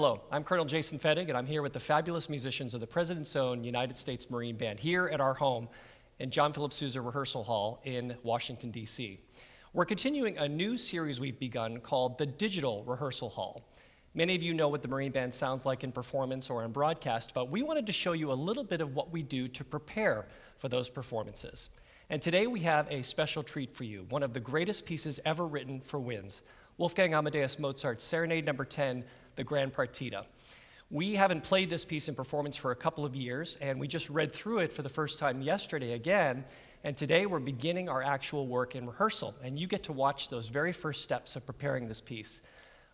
Hello, I'm Colonel Jason Fettig, and I'm here with the fabulous musicians of the President's Own United States Marine Band here at our home in John Philip Sousa Rehearsal Hall in Washington, D.C. We're continuing a new series we've begun called the Digital Rehearsal Hall. Many of you know what the Marine Band sounds like in performance or in broadcast, but we wanted to show you a little bit of what we do to prepare for those performances. And today we have a special treat for you, one of the greatest pieces ever written for winds, Wolfgang Amadeus Mozart's Serenade Number 10, the Gran Partita. We haven't played this piece in performance for a couple of years, and we just read through it for the first time yesterday again. And today we're beginning our actual work in rehearsal, and you get to watch those very first steps of preparing this piece.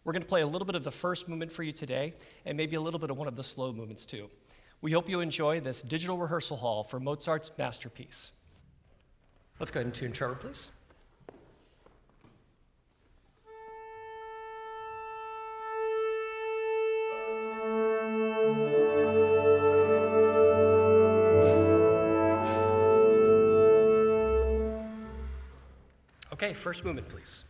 We're going to play a little bit of the first movement for you today, and maybe a little bit of one of the slow movements too. We hope you enjoy this digital rehearsal hall for Mozart's masterpiece. Let's go ahead and tune Trevor, please. First movement, please.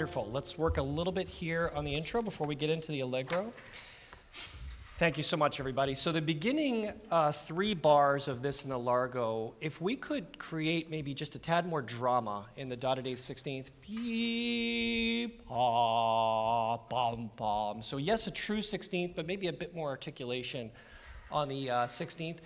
Wonderful. Let's work a little bit here on the intro before we get into the allegro. Thank you so much, everybody. So the beginning uh, three bars of this in the largo, if we could create maybe just a tad more drama in the dotted eighth sixteenth, beep, ah, bum, bum. So yes, a true sixteenth, but maybe a bit more articulation on the uh, sixteenth.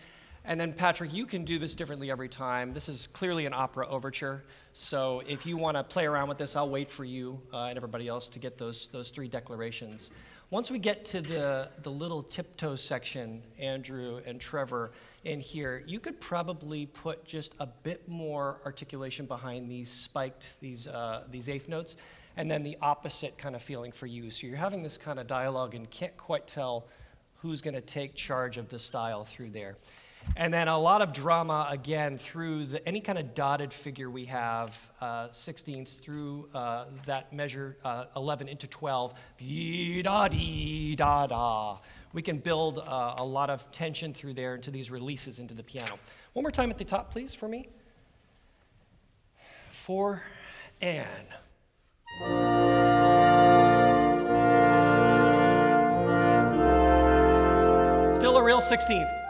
And then, Patrick, you can do this differently every time. This is clearly an opera overture. So if you want to play around with this, I'll wait for you uh, and everybody else to get those, those three declarations. Once we get to the, the little tiptoe section, Andrew and Trevor, in here, you could probably put just a bit more articulation behind these spiked, these, uh, these eighth notes, and then the opposite kind of feeling for you. So you're having this kind of dialogue and can't quite tell who's going to take charge of the style through there. And then a lot of drama again through the, any kind of dotted figure we have, uh, 16ths through uh, that measure uh, 11 into 12. Da da da. We can build uh, a lot of tension through there into these releases into the piano. One more time at the top, please, for me. For Anne. Still a real 16th.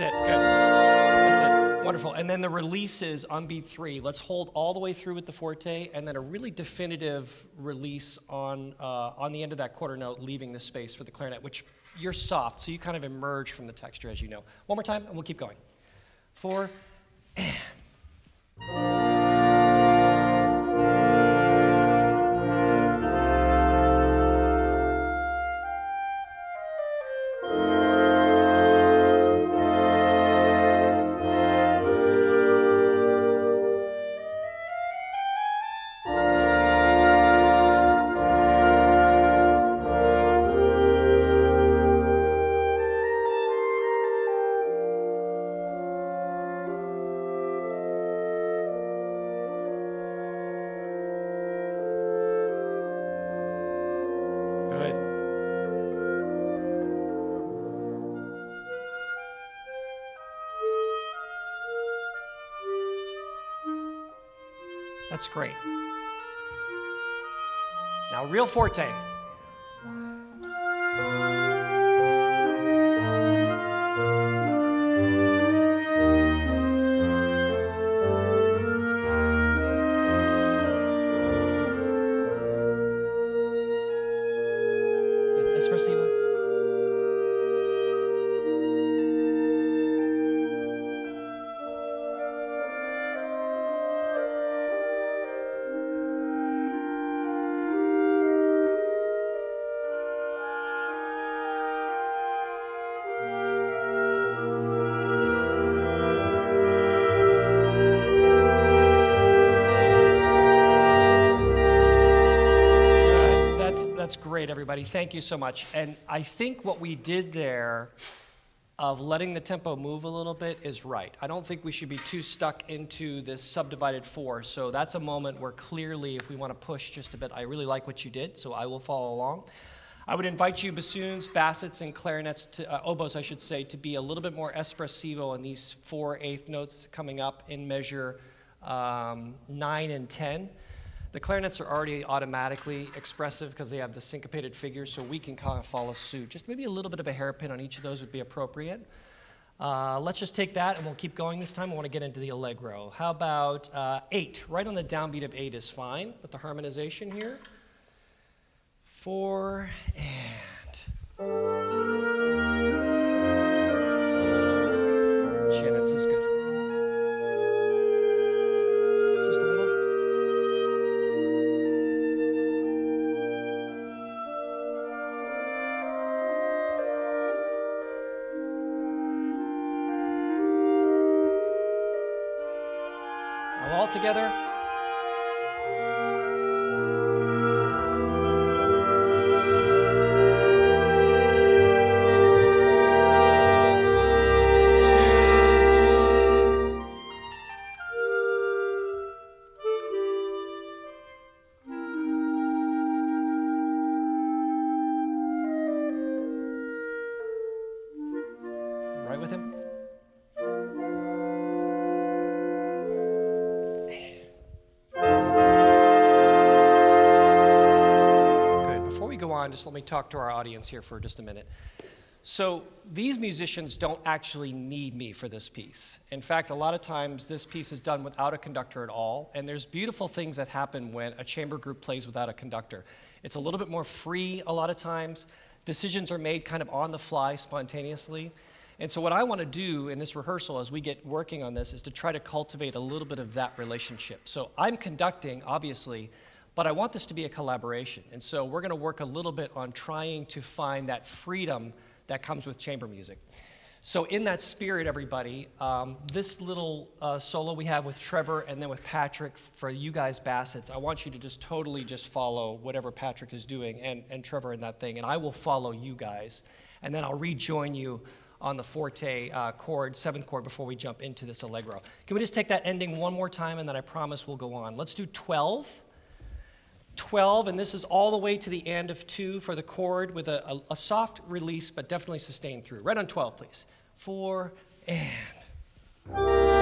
That's it. Good. That's it. Wonderful. And then the releases on beat three. Let's hold all the way through with the forte, and then a really definitive release on uh, on the end of that quarter note, leaving the space for the clarinet, which you're soft, so you kind of emerge from the texture as you know. One more time, and we'll keep going. Four, and. That's great. Now, real forte. Everybody. Thank you so much. And I think what we did there of letting the tempo move a little bit is right. I don't think we should be too stuck into this subdivided four. So that's a moment where clearly, if we want to push just a bit, I really like what you did, so I will follow along. I would invite you, bassoons, bassets, and clarinets, to, uh, oboes, I should say, to be a little bit more espressivo in these four eighth notes coming up in measure um, nine and ten. The clarinets are already automatically expressive because they have the syncopated figures, so we can kind of follow suit. Just maybe a little bit of a hairpin on each of those would be appropriate. Uh, let's just take that and we'll keep going this time. I want to get into the allegro. How about uh, eight? Right on the downbeat of eight is fine with the harmonization here. Four and. Is good. Together. On, just let me talk to our audience here for just a minute. So, these musicians don't actually need me for this piece. In fact, a lot of times this piece is done without a conductor at all, and there's beautiful things that happen when a chamber group plays without a conductor. It's a little bit more free a lot of times. Decisions are made kind of on the fly, spontaneously. And so, what I want to do in this rehearsal as we get working on this is to try to cultivate a little bit of that relationship. So, I'm conducting, obviously, but I want this to be a collaboration. And so, we're going to work a little bit on trying to find that freedom that comes with chamber music. So, in that spirit, everybody, um, this little uh, solo we have with Trevor and then with Patrick for you guys, Bassets, I want you to just totally just follow whatever Patrick is doing and, and Trevor in that thing, and I will follow you guys. And then I'll rejoin you on the forte uh, chord, seventh chord, before we jump into this allegro. Can we just take that ending one more time, and then I promise we'll go on? Let's do 12. 12, and this is all the way to the end of 2 for the chord with a, a, a soft release, but definitely sustained through. Right on 12, please. 4 and.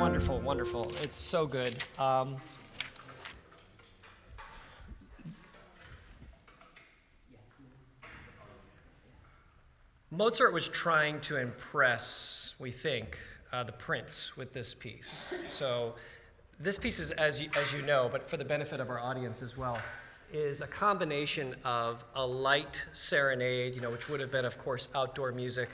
Wonderful, wonderful. It's so good. Um, Mozart was trying to impress, we think, uh, the prince with this piece. So, this piece is, as you, as you know, but for the benefit of our audience as well, is a combination of a light serenade, you know, which would have been, of course, outdoor music,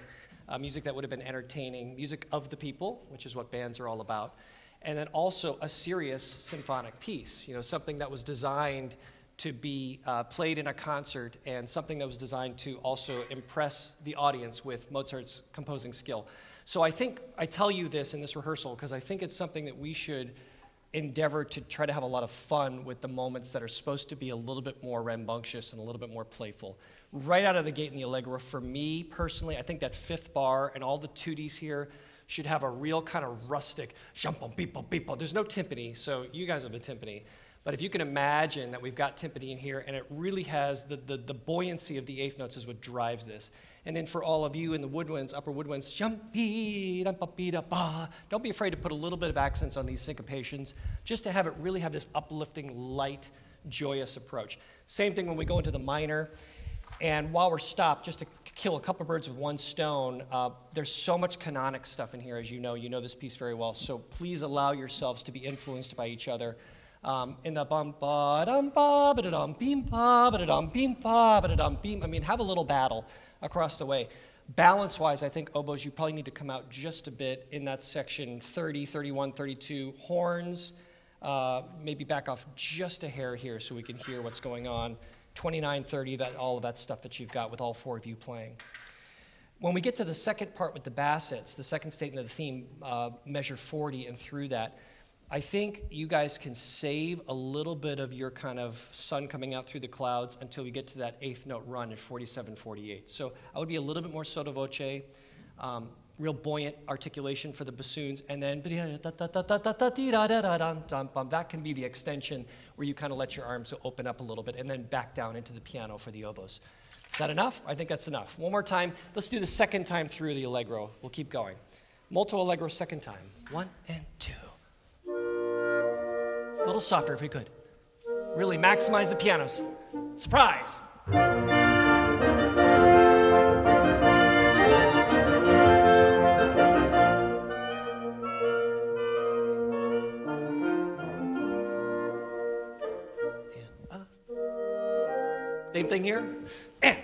uh, music that would have been entertaining, music of the people, which is what bands are all about, and then also a serious symphonic piece, you know, something that was designed to be uh, played in a concert and something that was designed to also impress the audience with Mozart's composing skill. So I think I tell you this in this rehearsal because I think it's something that we should endeavor to try to have a lot of fun with the moments that are supposed to be a little bit more rambunctious and a little bit more playful. Right out of the gate in the Allegro, for me personally, I think that fifth bar and all the tutti here should have a real kind of rustic, shampoo, people, people. There's no timpani, so you guys have a timpani. But if you can imagine that we've got timpani in here, and it really has the, the, the buoyancy of the eighth notes is what drives this. And then for all of you in the woodwinds, upper woodwinds, don't be afraid to put a little bit of accents on these syncopations, just to have it really have this uplifting, light, joyous approach. Same thing when we go into the minor. And while we're stopped, just to kill a couple birds with one stone, uh, there's so much canonic stuff in here, as you know. You know this piece very well. So please allow yourselves to be influenced by each other. Um, in the bum ba dum ba ba dum beam ba ba dum beam ba ba dum beam. I mean, have a little battle across the way. Balance wise, I think oboes, you probably need to come out just a bit in that section 30, 31, 32. Horns, uh, maybe back off just a hair here so we can hear what's going on. 29, 30, that, all of that stuff that you've got with all four of you playing. When we get to the second part with the bassets, the second statement of the theme, uh, measure 40 and through that, I think you guys can save a little bit of your kind of sun coming out through the clouds until we get to that eighth note run at 47, 48. So I would be a little bit more sotto voce, um, real buoyant articulation for the bassoons, and then that can be the extension where you kind of let your arms open up a little bit and then back down into the piano for the oboes. Is that enough? I think that's enough. One more time. Let's do the second time through the allegro. We'll keep going. Molto allegro second time. One and two. A little softer if we could. Really maximize the pianos. Surprise! Uh, same thing here. And.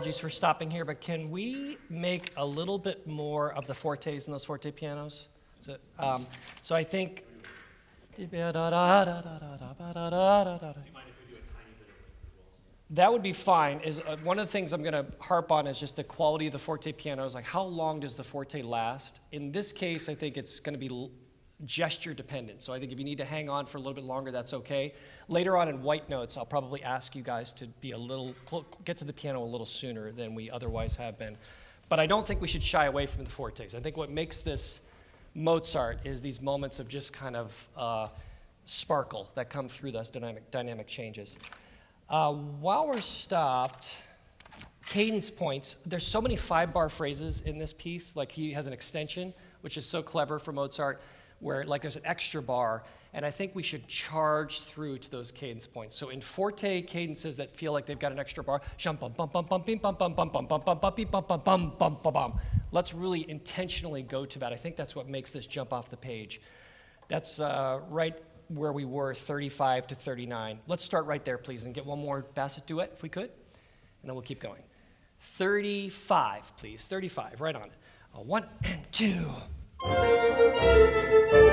Apologies for stopping here, but can we make a little bit more of the fortes in those forte pianos? So, um, so I think. That would be fine. Is uh, one of the things I'm going to harp on is just the quality of the forte pianos. Like, how long does the forte last? In this case, I think it's going to be gesture dependent. So I think if you need to hang on for a little bit longer, that's okay. Later on in white notes, I'll probably ask you guys to be a little get to the piano a little sooner than we otherwise have been. But I don't think we should shy away from the fortes. I think what makes this Mozart is these moments of just kind of uh, sparkle that come through those dynamic dynamic changes. Uh, while we're stopped, cadence points. There's so many five bar phrases in this piece. Like he has an extension, which is so clever for Mozart, where like there's an extra bar. and I think we should charge through to those cadence points. So in forte cadences that feel like they've got an extra bar, shum bum bum bum bum bum bum bum bum bum bum bum bum bum bum bum bum bum. Let's really intentionally go to that. I think that's what makes this jump off the page. That's uh, right where we were, 35 to 39. Let's start right there, please, and get one more Basset duet, if we could, and then we'll keep going. 35, please. 35, right on. A one and two. Música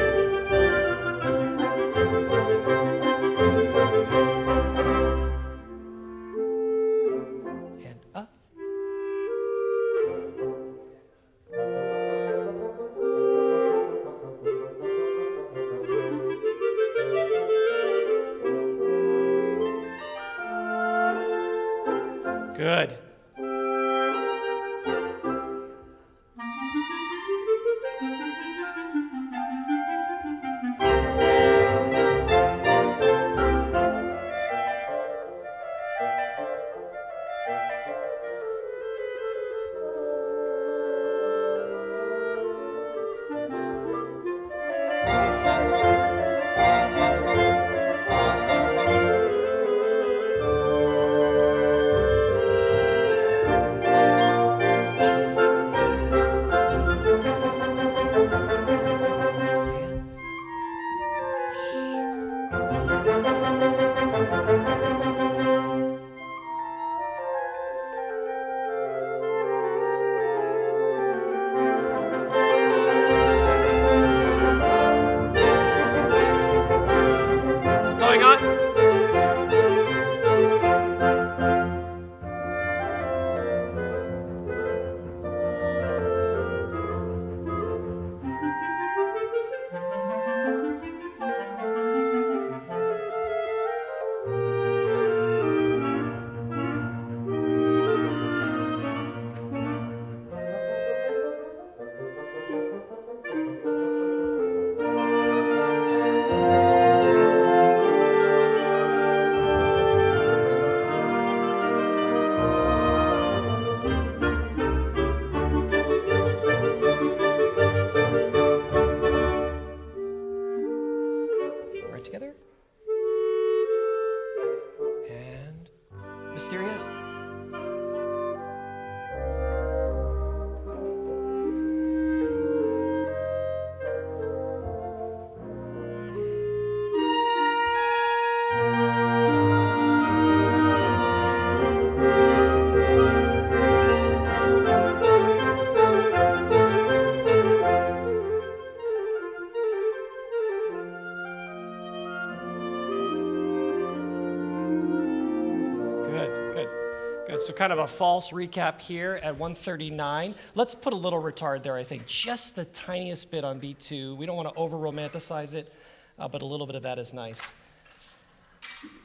kind of a false recap here at 139. Let's put a little retard there, I think. Just the tiniest bit on beat two. We don't want to over romanticize it, uh, but a little bit of that is nice.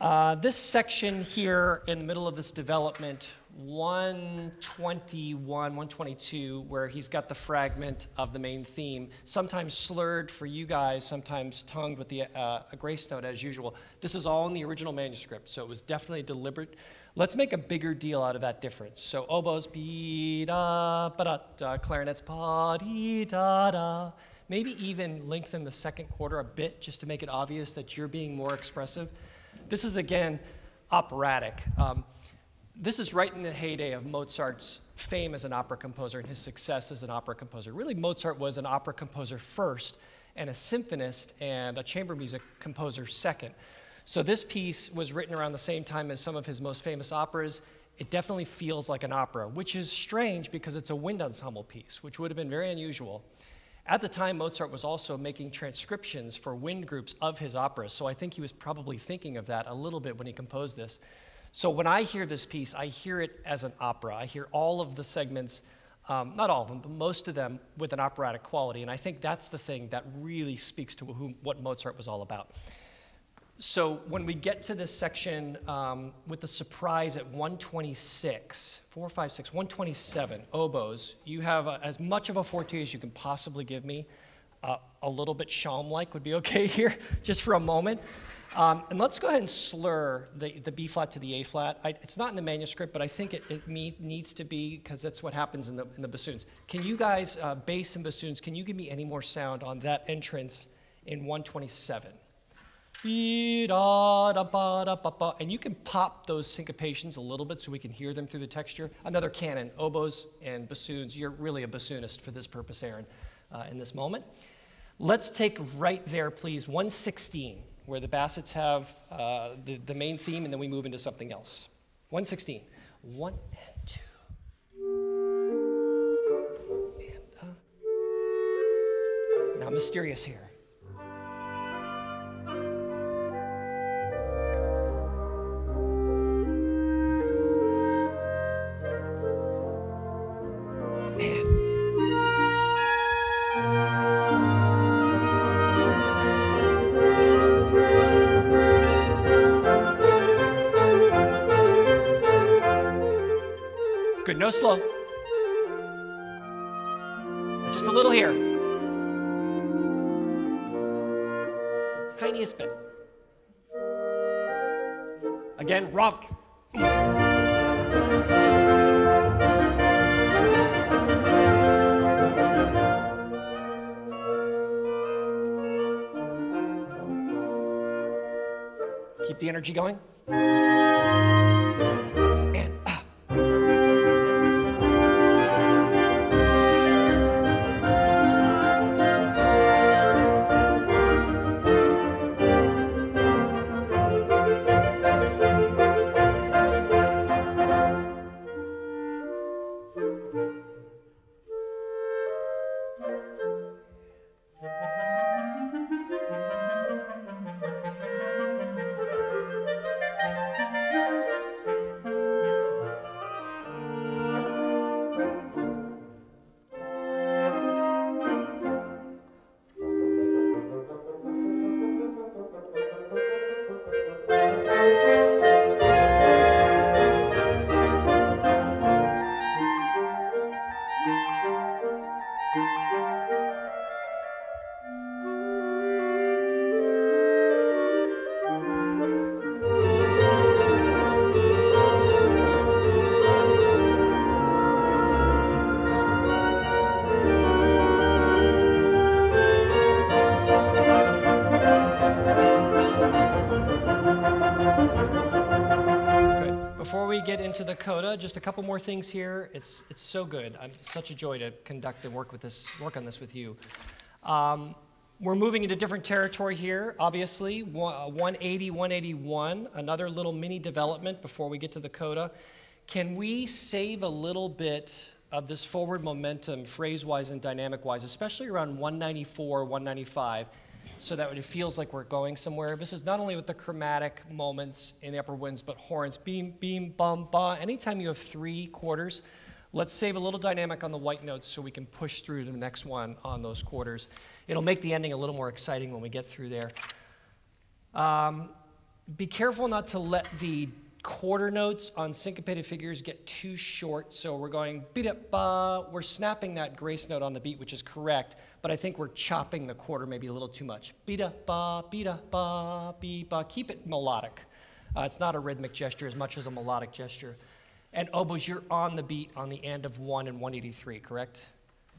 Uh, this section here in the middle of this development, 121, 122, where he's got the fragment of the main theme, sometimes slurred for you guys, sometimes tongued with the, uh, a grace note as usual. This is all in the original manuscript, so it was definitely deliberate. Let's make a bigger deal out of that difference. So oboes, be da ba da da, clarinets, pa dee da da. Maybe even lengthen the second quarter a bit just to make it obvious that you're being more expressive. This is again operatic. Um, this is right in the heyday of Mozart's fame as an opera composer and his success as an opera composer. Really, Mozart was an opera composer first, and a symphonist and a chamber music composer second. So this piece was written around the same time as some of his most famous operas. It definitely feels like an opera, which is strange because it's a wind ensemble piece, which would have been very unusual. At the time, Mozart was also making transcriptions for wind groups of his operas, so I think he was probably thinking of that a little bit when he composed this. So when I hear this piece, I hear it as an opera. I hear all of the segments, um, not all of them, but most of them with an operatic quality, and I think that's the thing that really speaks to who, what Mozart was all about. So when we get to this section um, with the surprise at 126, 456, 127, oboes, you have a, as much of a forte as you can possibly give me. Uh, a little bit Schaum-like would be okay here, just for a moment. Um, and let's go ahead and slur the, the B flat to the A flat. I, it's not in the manuscript, but I think it, it me, needs to be because that's what happens in the, in the bassoons. Can you guys, uh, bass and bassoons, can you give me any more sound on that entrance in 127? And you can pop those syncopations a little bit so we can hear them through the texture. Another canon, oboes and bassoons. You're really a bassoonist for this purpose, Aaron, uh, in this moment. Let's take right there, please, 116, where the bassets have uh, the, the main theme, and then we move into something else. 116. One and two. And, uh, now, mysterious here. Slow. Just a little here. Tiniest bit. Again, rock. Keep the energy going. Just a couple more things here. It's, it's so good. I'm such a joy to conduct and work with this, work on this with you. Um, we're moving into different territory here, obviously. 180, 181, another little mini development before we get to the coda. Can we save a little bit of this forward momentum, phrase wise and dynamic wise, especially around 194, 195? So that it feels like we're going somewhere. This is not only with the chromatic moments in the upper winds, but horns, beam, beam, bum, ba. Anytime you have three quarters, let's save a little dynamic on the white notes so we can push through to the next one on those quarters. It'll make the ending a little more exciting when we get through there. Um, be careful not to let the quarter notes on syncopated figures get too short. So we're going beat up ba. We're snapping that grace note on the beat, which is correct, but I think we're chopping the quarter maybe a little too much. Beat up ba, beat up ba, beat ba. Keep it melodic. Uh, it's not a rhythmic gesture as much as a melodic gesture. And oboes, you're on the beat on the end of one and 183, correct?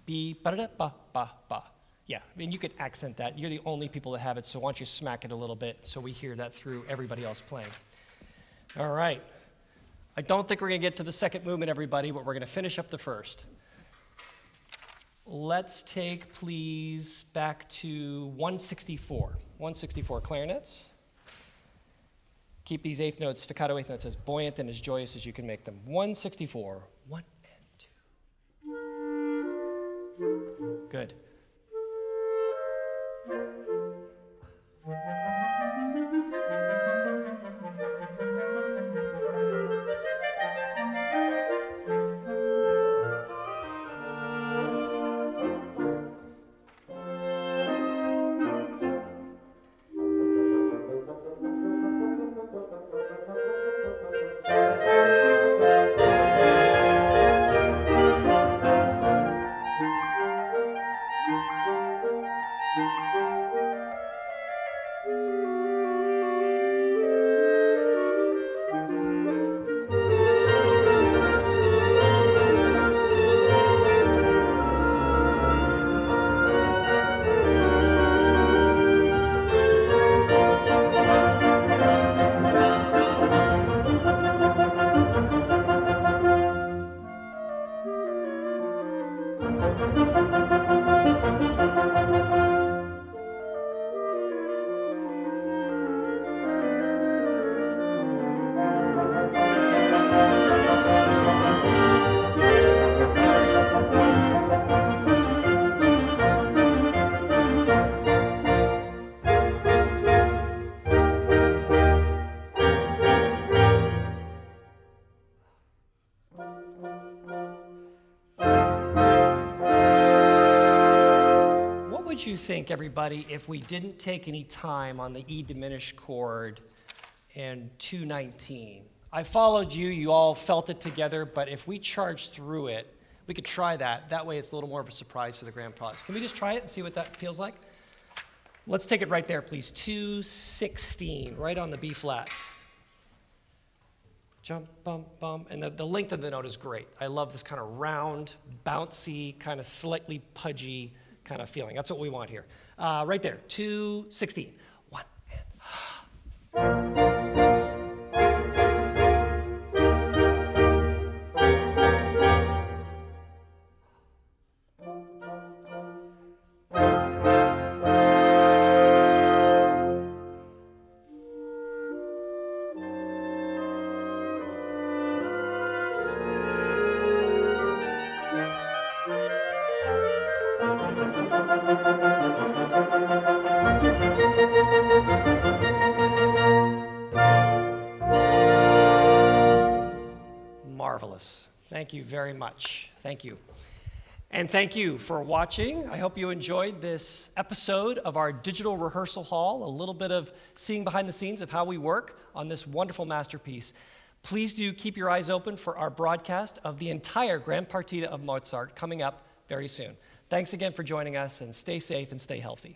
Be ba da ba ba ba. Yeah, I mean, you could accent that. You're the only people that have it, so why don't you smack it a little bit so we hear that through everybody else playing. All right. I don't think we're going to get to the second movement, everybody, but we're going to finish up the first. Let's take, please, back to 164. 164 clarinets. Keep these eighth notes, staccato eighth notes, as buoyant and as joyous as you can make them. 164. One and two. Good. You think, everybody, if we didn't take any time on the E diminished chord in 219? I followed you, you all felt it together, but if we charge through it, we could try that. That way it's a little more of a surprise for the grand prize. Can we just try it and see what that feels like? Let's take it right there, please. 216, right on the B flat. Jump, bump, bump. And the, the length of the note is great. I love this kind of round, bouncy, kind of slightly pudgy kind of feeling. That's what we want here. Uh, right there, 216. Much. Thank you. And thank you for watching. I hope you enjoyed this episode of our digital rehearsal hall, a little bit of seeing behind the scenes of how we work on this wonderful masterpiece. Please do keep your eyes open for our broadcast of the entire Gran Partita of Mozart coming up very soon. Thanks again for joining us, and stay safe and stay healthy.